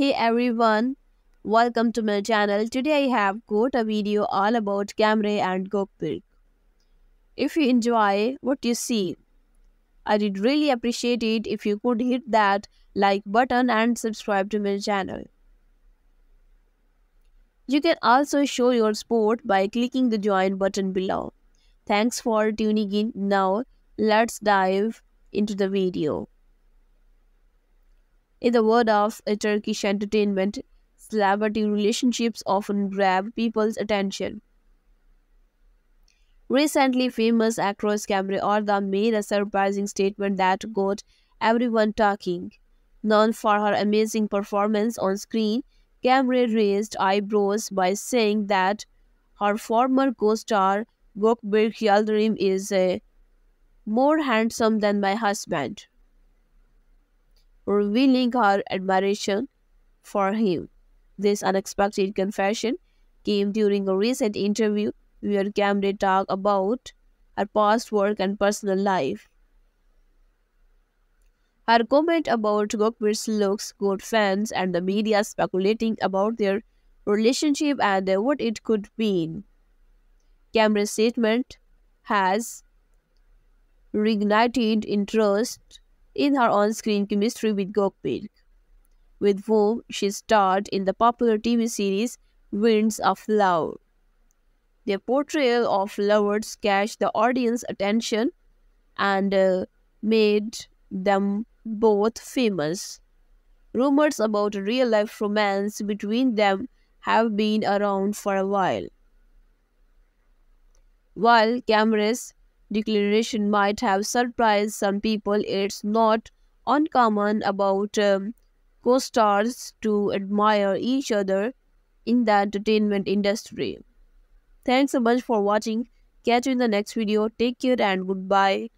Hey everyone, welcome to my channel. Today I have got a video all about Cemre and Gökberk. If you enjoy what you see, I would really appreciate it if you could hit that like button and subscribe to my channel. You can also show your support by clicking the join button below. Thanks for tuning in. Now, let's dive into the video. In the world of Turkish entertainment, celebrity relationships often grab people's attention. Recently, famous actress Cemre Arda made a surprising statement that got everyone talking. Known for her amazing performance on screen, Cemre raised eyebrows by saying that her former co-star Gökberk Yıldırım is more handsome than my husband, revealing her admiration for him. This unexpected confession came during a recent interview where Cemre talked about her past work and personal life. Her comment about Gökberk's looks got fans and the media speculating about their relationship and what it could mean. Cemre's statement has reignited interest in her on-screen chemistry with Gökberk, with whom she starred in the popular TV series Winds of Love. Their portrayal of lovers catch the audience attention and uh, made them both famous. Rumors about a real-life romance between them have been around for a while. While Cemre's declaration might have surprised some people, it's not uncommon about um, co-stars to admire each other in the entertainment industry. Thanks so much for watching. Catch you in the next video. Take care and goodbye.